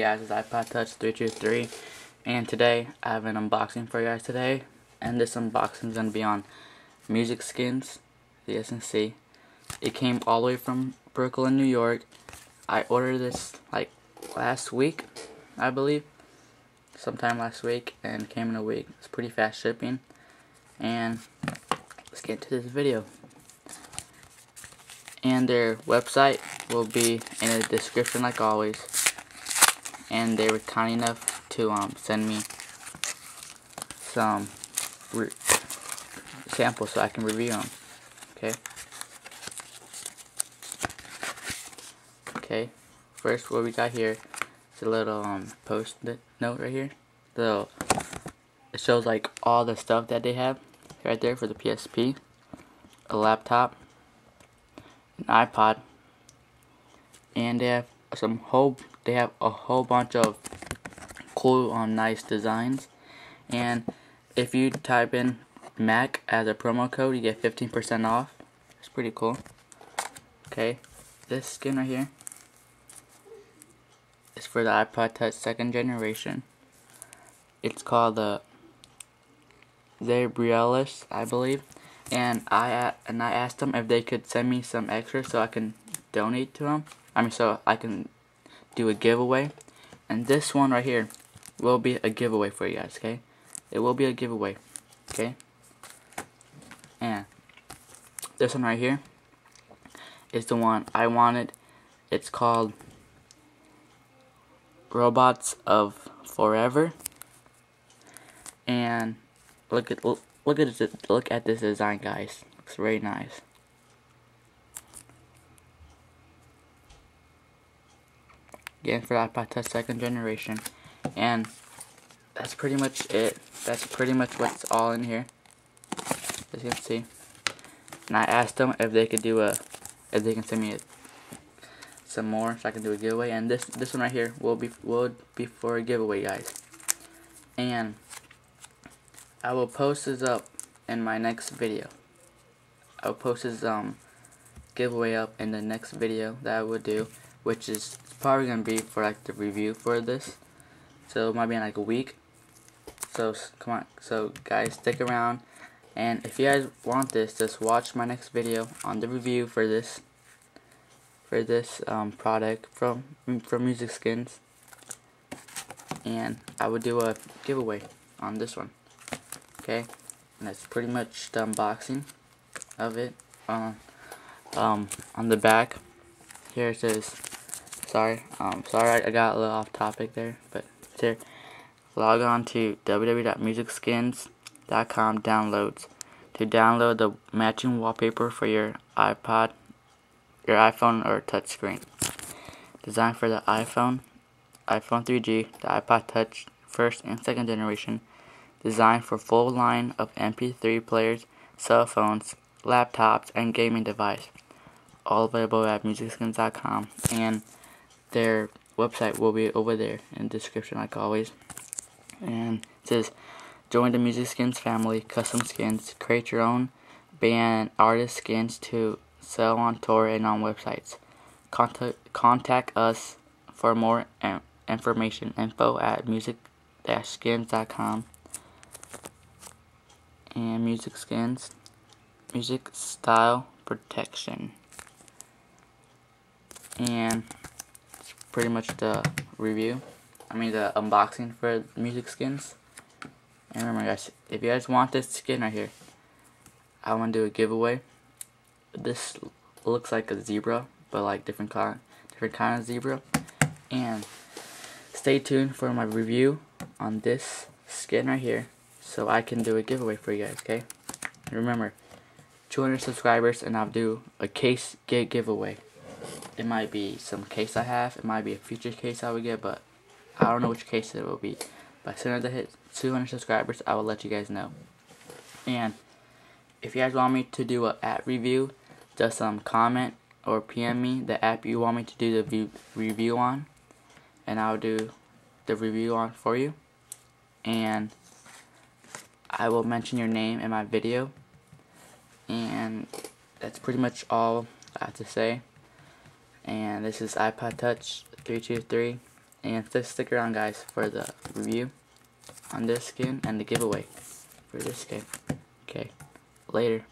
guys, it's iPod Touch 323 and today I have an unboxing for you guys today and this unboxing is going to be on Music Skins, the SNC. It came all the way from Brooklyn, New York. I ordered this like last week, I believe, sometime last week and came in a week. It's pretty fast shipping and let's get into this video and their website will be in the description like always and they were kind enough to um, send me some samples so I can review them okay? Okay first what we got here is a little um, post note right here. So it shows like all the stuff that they have right there for the PSP a laptop an iPod, and they have some whole they have a whole bunch of cool um, nice designs. And if you type in Mac as a promo code you get 15% off. It's pretty cool. Okay. This skin right here is for the iPod Touch second generation. It's called the Zabrielis I believe. And I and I asked them if they could send me some extra so I can donate to them. I mean, so I can do a giveaway. And this one right here will be a giveaway for you guys. Okay, it will be a giveaway. Okay, and this one right here is the one I wanted. It's called Robots of Forever. And look at look, at this, look at this design, guys. Looks very nice. Again for iPod Touch second generation, and that's pretty much it. That's pretty much what's all in here. As you can see. And I asked them if they could do a, if they can send me a, some more so I can do a giveaway. And this this one right here will be will be for a giveaway, guys. And I will post this up in my next video. I'll post this um giveaway up in the next video that I would do, which is probably gonna be for like the review for this. So it might be in like a week. So come on, so guys, stick around. And if you guys want this, just watch my next video on the review for this for this um, product from from Music Skins. And I would do a giveaway on this one okay and that's pretty much the unboxing of it um, um, on the back here it says sorry. Um, sorry I got a little off topic there but here. Log on to www.musicskins.com downloads. To download the matching wallpaper for your iPod your iPhone or touchscreen. Designed for the iPhone iPhone 3G the iPod Touch first and second generation. Designed for full line of MP3 players, cell phones, laptops, and gaming device. All available at musicskins.com and their website will be over there in the description like always. And it says join the Music Skins family, custom skins, create your own band artist skins to sell on tour and on websites. Contact, contact us for more information info at music-skins.com and music skins, music style protection. And pretty much the review. I mean the unboxing for music skins. And oh remember guys, if you guys want this skin right here, I want to do a giveaway. This looks like a zebra, but like different kind, different kind of zebra. And stay tuned for my review on this skin right here so I can do a giveaway for you guys, okay? remember, 200 subscribers and I'll do a case get giveaway. It might be some case I have, it might be a future case I would get, but I don't know which case it will be. But as soon as I hit 200 subscribers, I will let you guys know. And if you guys want me to do a app review, just um comment or PM me the app you want me to do the view, review on, and I'll do the review on for you. And I will mention your name in my video. And that's pretty much all I have to say. And this is iPod Touch 323. And stick around, guys, for the review on this skin and the giveaway for this skin. Okay, later.